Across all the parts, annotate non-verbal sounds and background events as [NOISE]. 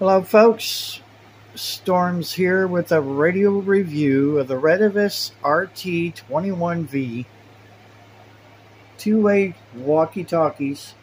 Hello, folks. Storms here with a radio review of the Retevis RT21V two way walkie talkies.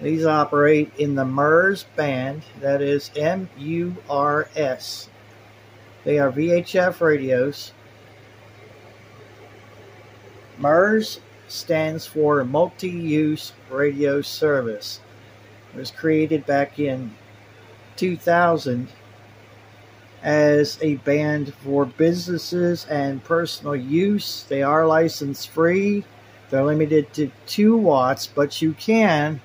These operate in the MURS band, that is M U R S. They are VHF radios. MURS stands for Multi Use Radio Service. It was created back in 2000 as a band for businesses and personal use. They are license free. They're limited to 2 watts, but you can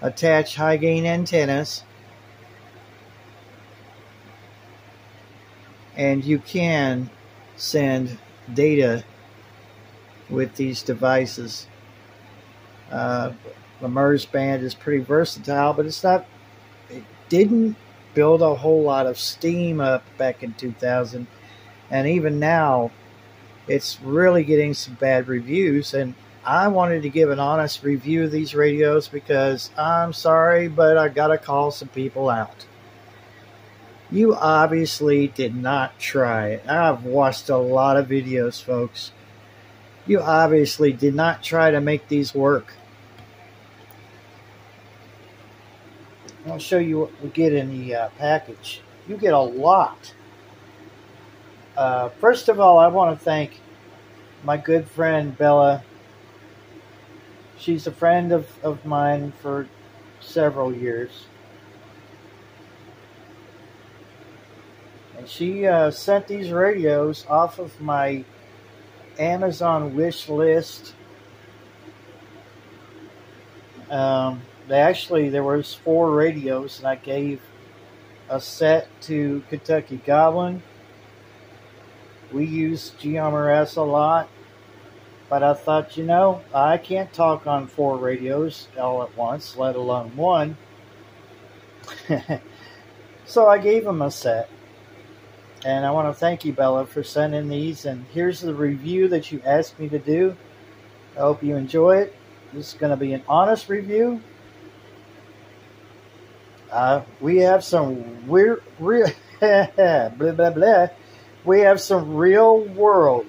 attach high gain antennas and you can send data with these devices. Uh, the MURS band is pretty versatile, but it's not. It didn't build a whole lot of steam up back in 2000, and even now, it's really getting some bad reviews. And I wanted to give an honest review of these radios because I'm sorry, but I got to call some people out. You obviously did not try it. I've watched a lot of videos, folks you obviously did not try to make these work. I'll show you what we get in the uh, package. You get a lot. Uh, first of all, I want to thank my good friend Bella. She's a friend of, of mine for several years. And she uh, sent these radios off of my Amazon wish list. Um, they actually there was four radios, and I gave a set to Kentucky Goblin. We use GMRS a lot, but I thought, you know, I can't talk on four radios all at once, let alone one. [LAUGHS] so I gave him a set. And I want to thank you, Bella, for sending these. And here's the review that you asked me to do. I hope you enjoy it. This is going to be an honest review. Uh, we have some weird, real, [LAUGHS] blah, blah, blah. We have some real world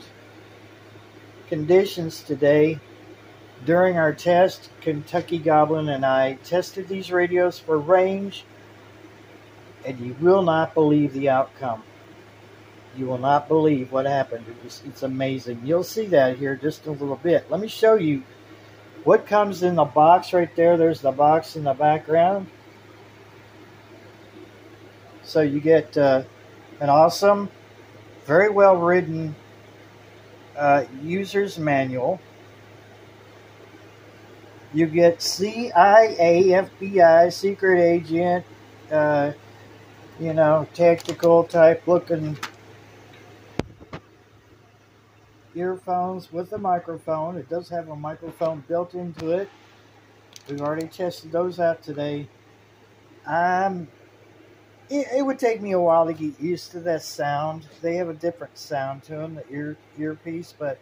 conditions today. During our test, Kentucky Goblin and I tested these radios for range, and you will not believe the outcome. You will not believe what happened. It's, it's amazing. You'll see that here just a little bit. Let me show you what comes in the box right there. There's the box in the background. So you get uh, an awesome, very well written uh, user's manual. You get CIA, FBI, secret agent, uh, you know, tactical type looking earphones with a microphone. It does have a microphone built into it. We've already tested those out today. Um, it, it, would take me a while to get used to that sound. They have a different sound to them, the ear earpiece, but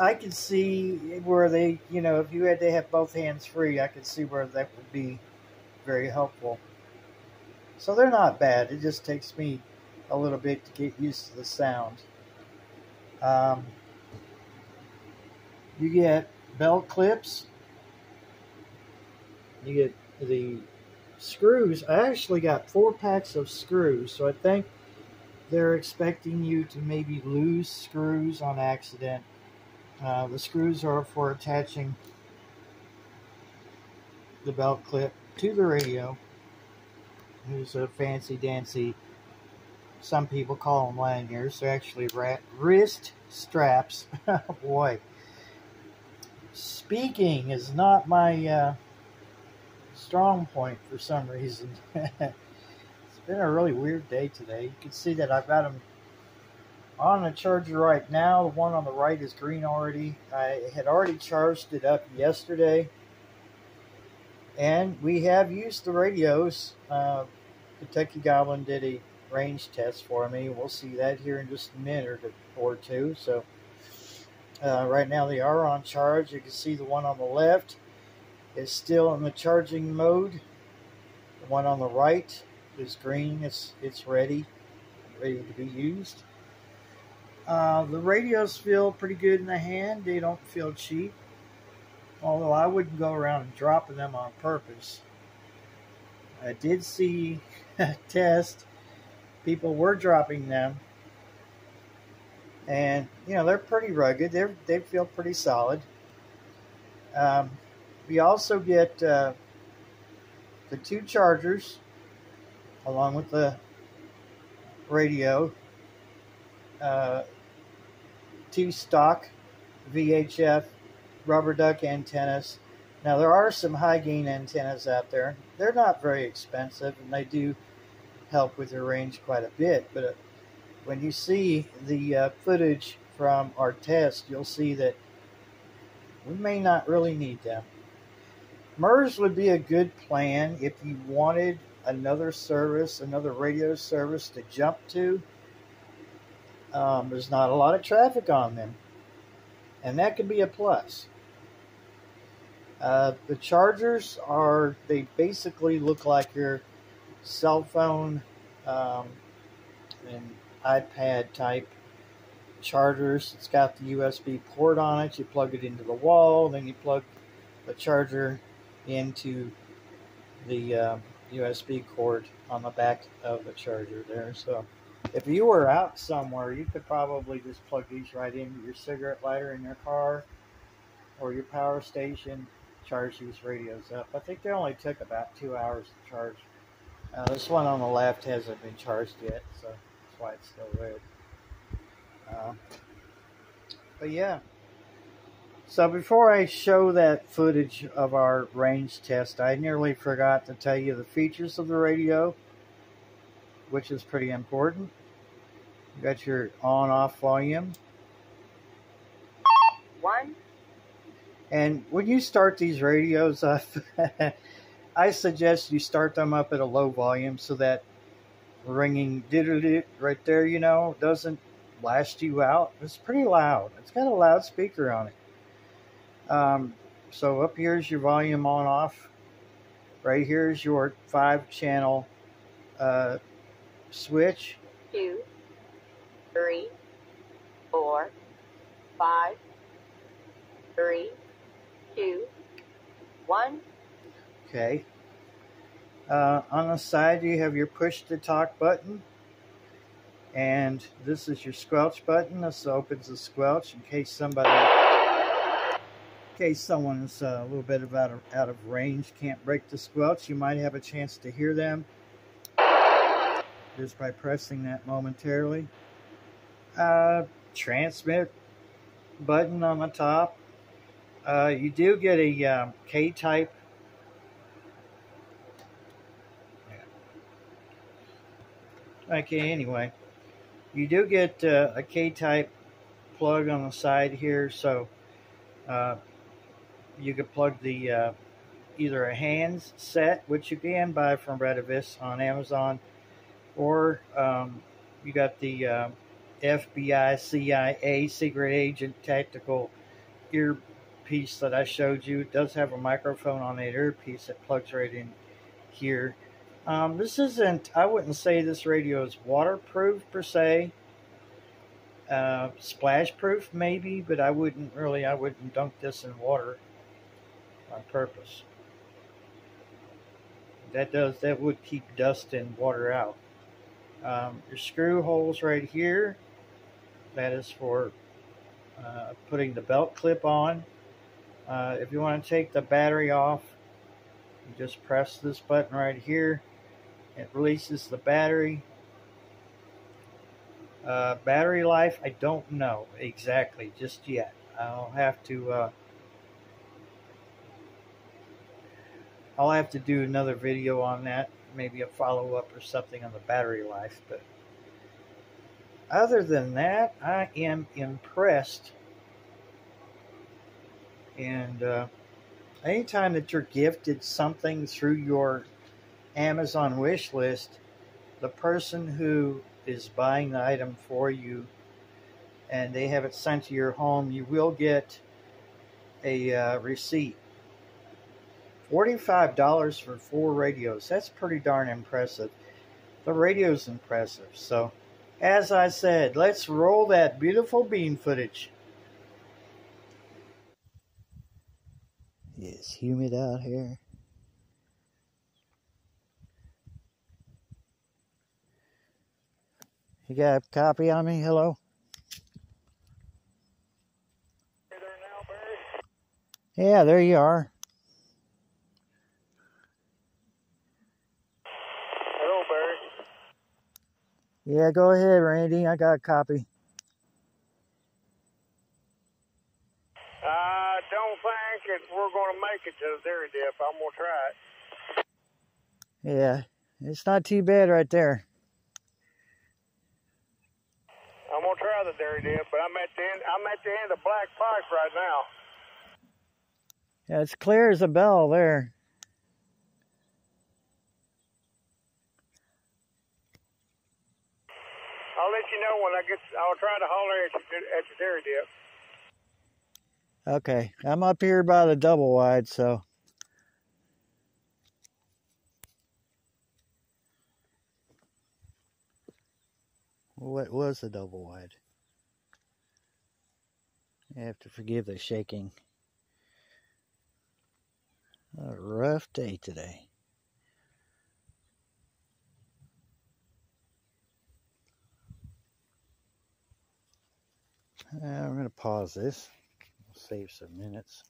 I can see where they, you know, if you had to have both hands free, I could see where that would be very helpful. So they're not bad. It just takes me a little bit to get used to the sound. Um, you get belt clips. You get the screws. I actually got four packs of screws, so I think they're expecting you to maybe lose screws on accident. Uh, the screws are for attaching the belt clip to the radio. There's a fancy dancy some people call them lanyards. They're actually wrist straps. [LAUGHS] oh boy. Speaking is not my uh, strong point for some reason. [LAUGHS] it's been a really weird day today. You can see that I've got them on a charger right now. The one on the right is green already. I had already charged it up yesterday. And we have used the radios. Uh, Kentucky Goblin did a range test for me. We'll see that here in just a minute or two. So uh, right now they are on charge. You can see the one on the left is still in the charging mode. The one on the right is green. It's it's ready, ready to be used. Uh, the radios feel pretty good in the hand. They don't feel cheap. Although I wouldn't go around dropping them on purpose. I did see [LAUGHS] a test. People were dropping them. And, you know, they're pretty rugged. They they feel pretty solid. Um, we also get uh, the two chargers along with the radio, uh, two stock VHF rubber duck antennas. Now there are some high gain antennas out there. They're not very expensive and they do help with your range quite a bit. But uh, when you see the uh, footage from our test, you'll see that we may not really need them. MURS would be a good plan if you wanted another service, another radio service to jump to. Um, there's not a lot of traffic on them, and that could be a plus. Uh, the chargers are, they basically look like your cell phone um, and iPad type chargers. It's got the USB port on it. You plug it into the wall, then you plug the charger into the uh, USB cord on the back of the charger there. So if you were out somewhere, you could probably just plug these right into your cigarette lighter in your car or your power station, charge these radios up. I think they only took about two hours to charge. Uh, this one on the left hasn't been charged yet, so that's why it's still red. Uh, but yeah. So before I show that footage of our range test, I nearly forgot to tell you the features of the radio, which is pretty important. You got your on-off volume. One. And when you start these radios up, [LAUGHS] I suggest you start them up at a low volume so that ringing right there, you know, doesn't blast you out. It's pretty loud. It's got a loudspeaker on it. Um, so up here is your volume on off. Right here is your five channel uh, switch. Two, three, four, five, three, two, one. Okay. Uh, on the side, you have your push to talk button. And this is your squelch button. This opens the squelch in case somebody case someone's uh, a little bit out of, out of range, can't break the squelch, you might have a chance to hear them just by pressing that momentarily. Uh, transmit button on the top. Uh, you do get a um, K-type Okay, anyway, you do get uh, a K-type plug on the side here, so uh, you could plug the uh, either a hands set, which you can buy from Retevis on Amazon, or um, you got the uh, FBI CIA Secret Agent Tactical earpiece that I showed you. It does have a microphone on that earpiece that plugs right in here. Um, this isn't, I wouldn't say this radio is waterproof per se. Uh, splash proof maybe, but I wouldn't really, I wouldn't dunk this in water on purpose. That does that would keep dust and water out. Um, your screw holes right here. That is for uh, putting the belt clip on. Uh, if you want to take the battery off, you just press this button right here. It releases the battery. Uh, battery life, I don't know exactly just yet. I'll have to I'll have to do another video on that, maybe a follow up or something on the battery life. But other than that, I am impressed. And uh, anytime that you're gifted something through your Amazon wish list, the person who is buying the item for you and they have it sent to your home, you will get a uh, receipt $45 for four radios. That's pretty darn impressive. The radio's impressive. So, as I said, let's roll that beautiful bean footage. It's humid out here. You got a copy on me? Hello? Yeah, there you are. Hello, Barry. Yeah, go ahead, Randy. I got a copy. I don't think it, we're going to make it to the dairy dip. I'm going to try it. Yeah, it's not too bad right there. I'm going to try the dairy dip, but I'm at the end. I'm at the end of Black Pike right now. Yeah, it's clear as a bell there. I'll let I'll try to holler at you at the dairy dip. Okay, I'm up here by the double wide, so. What was the double wide? I have to forgive the shaking. A rough day today. Uh, I'm going to pause this save some minutes.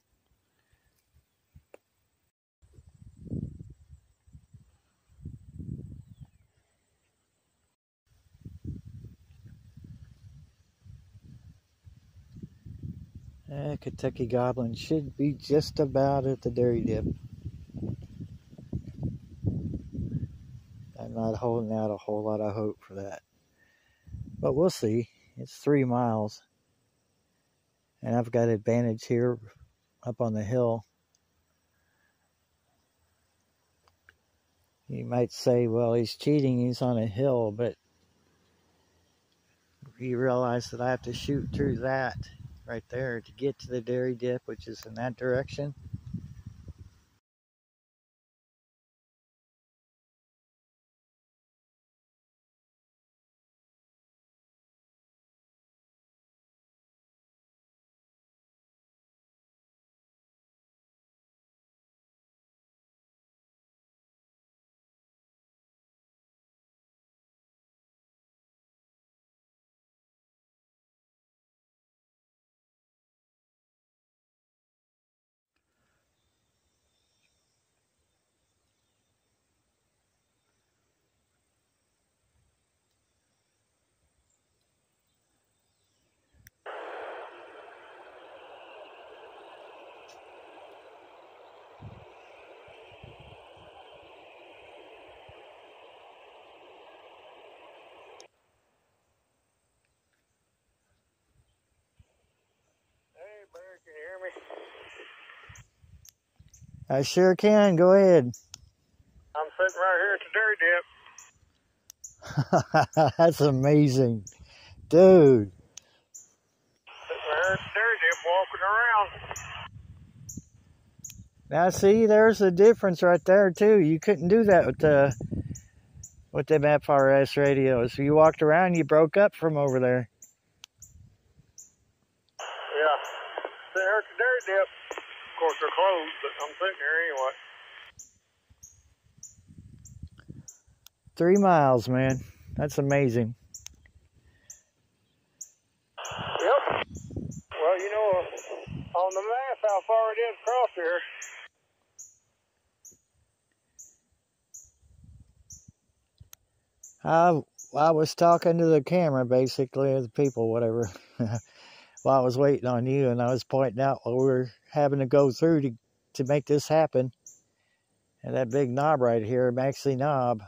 Uh, Kentucky Goblin should be just about at the dairy dip. I'm not holding out a whole lot of hope for that. But we'll see. It's three miles and I've got advantage here up on the hill. You might say, well, he's cheating, he's on a hill, but you realize that I have to shoot through that right there to get to the dairy dip, which is in that direction. Hey, Barry, can you hear me? I sure can. Go ahead. I'm sitting right here at the dairy dip. [LAUGHS] That's amazing. Dude. Sitting right here at the dairy dip, walking around. Now see, there's a difference right there too. You couldn't do that with the with them FRS radios. You walked around, you broke up from over there. Yeah, sitting here at the dairy dip. Of course, they're closed, but I'm sitting here anyway. Three miles, man. That's amazing. Yep. Well, you know, uh, on the map how far it is across here. I I was talking to the camera, basically, the people, whatever, [LAUGHS] while I was waiting on you, and I was pointing out what we were having to go through to to make this happen. And that big knob right here, Maxley knob.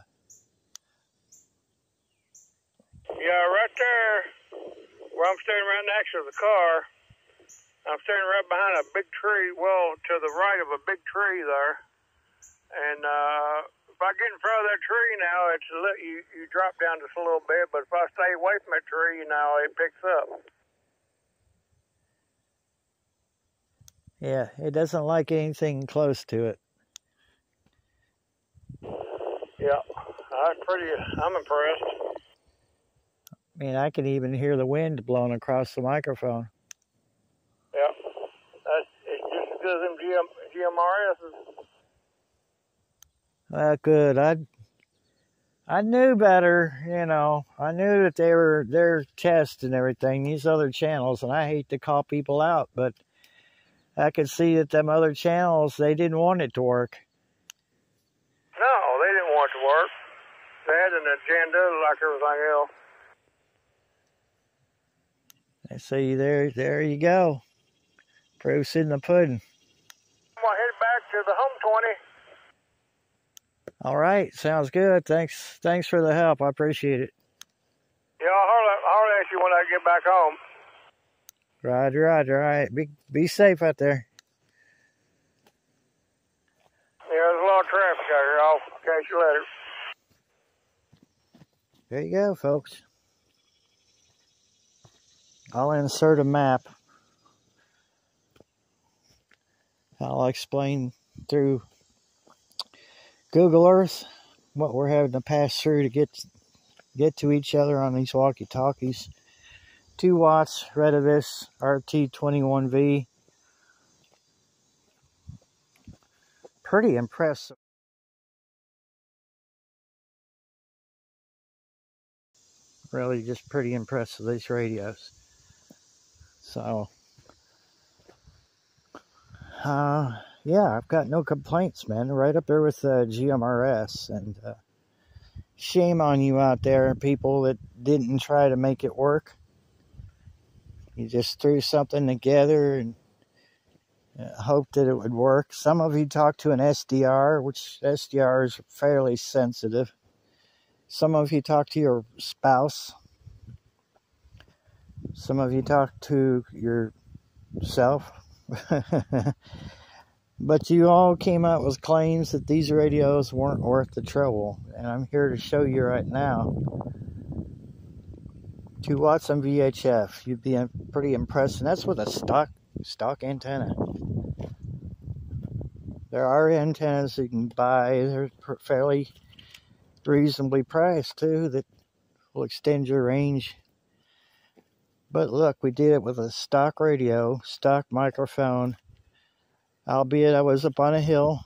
Yeah, right there, where I'm standing right next to the car. I'm standing right behind a big tree. Well, to the right of a big tree there. And uh, if I get in front of that tree now, it's a li- you you drop down just a little bit. But if I stay away from that tree, know, it picks up. Yeah, it doesn't like anything close to it. Yeah, that's pretty. I'm impressed. I mean, I can even hear the wind blowing across the microphone. Yeah, that's it's just as good as them GM, GMRSs. Uh, good. I I knew better, you know. I knew that they were their tests and everything. These other channels, and I hate to call people out, but I could see that them other channels they didn't want it to work. No, they didn't want it to work. They had an agenda like everything else. I see there there you go. Proof's in the pudding. I'm gonna head back to the home twenty. All right, sounds good. Thanks thanks for the help. I appreciate it. Yeah, I'll holler, I'll holler at you when I get back home. Roger, roger. All right. Be be safe out there. Yeah, there's a lot of traffic out here. I'll catch you later. There you go, folks. I'll insert a map. I'll explain through Google Earth what we're having to pass through to get get to each other on these walkie-talkies. 2 watts Retevis RT21V. Pretty impressive. Really just pretty impressed with these radios. So, uh, yeah, I've got no complaints, man. Right up there with the uh, GMRS. And uh, shame on you out there, people that didn't try to make it work. You just threw something together and uh, hoped that it would work. Some of you talked to an SDR, which SDR is fairly sensitive. Some of you talk to your spouse. Some of you talk to yourself. [LAUGHS] but you all came out with claims that these radios weren't worth the trouble. And I'm here to show you right now. 2 watts on VHF. You'd be pretty impressed. And that's with a stock stock antenna. There are antennas you can buy. They're fairly reasonably priced too that will extend your range. But look, we did it with a stock radio, stock microphone, albeit I was up on a hill,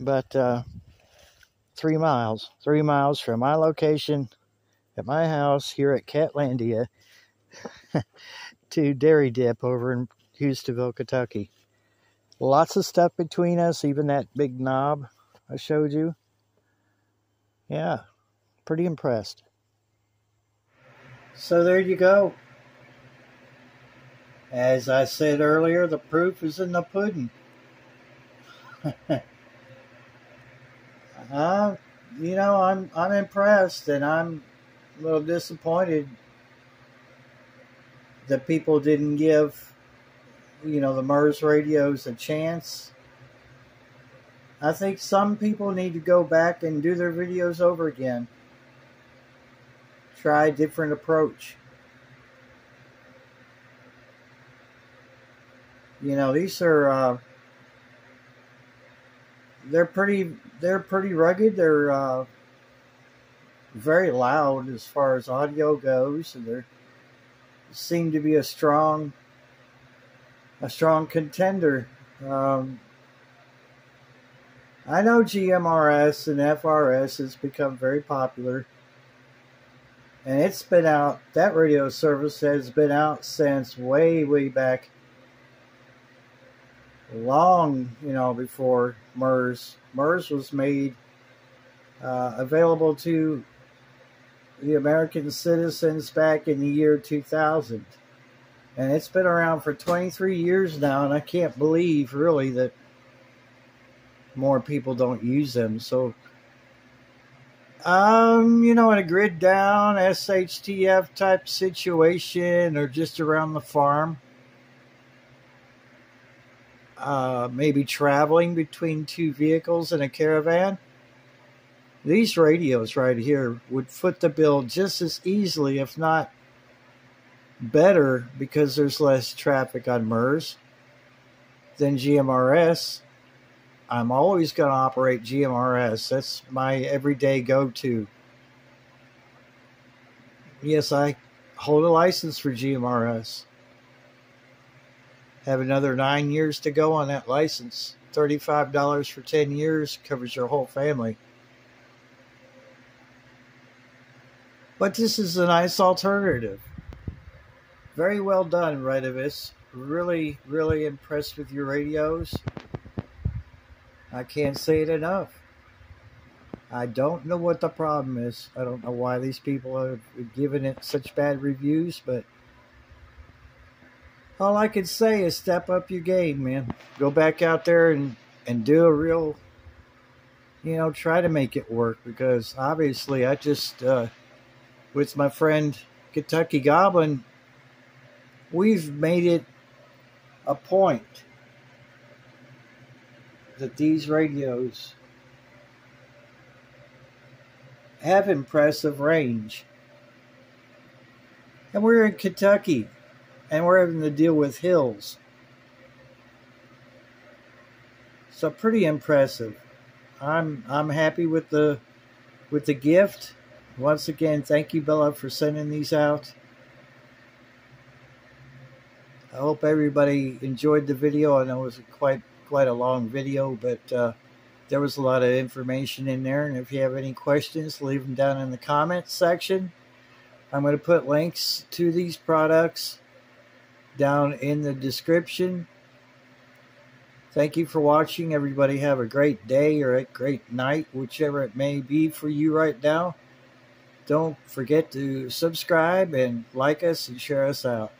but uh, three miles, three miles from my location at my house here at Catlandia [LAUGHS] to Dairy Dip over in Hustonville, Kentucky. Lots of stuff between us, even that big knob I showed you. Yeah, pretty impressed. So there you go. As I said earlier, the proof is in the pudding. [LAUGHS] uh, you know, I'm I'm impressed and I'm a little disappointed that people didn't give you know the MURS radios a chance I think some people need to go back and do their videos over again. Try a different approach. You know, these are uh, they're pretty they're pretty rugged. They're uh, very loud as far as audio goes, and they seem to be a strong a strong contender. Um, I know GMRS and FRS has become very popular. And it's been out, that radio service has been out since way, way back. Long, you know, before MURS. MURS was made uh, available to the American citizens back in the year 2000. And it's been around for 23 years now, and I can't believe really that more people don't use them. So, um, you know, in a grid down SHTF type situation or just around the farm, uh, maybe traveling between two vehicles in a caravan, these radios right here would foot the bill just as easily, if not better, because there's less traffic on MURS than GMRS I'm always going to operate GMRS. That's my everyday go to. Yes, I hold a license for GMRS. Have another nine years to go on that license. $35 for 10 years covers your whole family. But this is a nice alternative. Very well done, Retevis. Really, really impressed with your radios. I can't say it enough. I don't know what the problem is. I don't know why these people have given it such bad reviews, but all I can say is step up your game, man. Go back out there and, and do a real, you know, try to make it work because obviously I just, uh, with my friend Kentucky Goblin, we've made it a point that these radios have impressive range. And we're in Kentucky and we're having to deal with hills. So pretty impressive. I'm I'm happy with the with the gift. Once again, thank you, Bella, for sending these out. I hope everybody enjoyed the video. I know it was quite quite a long video, but uh, there was a lot of information in there. And if you have any questions, leave them down in the comments section. I'm going to put links to these products down in the description. Thank you for watching. Everybody have a great day or a great night, whichever it may be for you right now. Don't forget to subscribe and like us and share us out.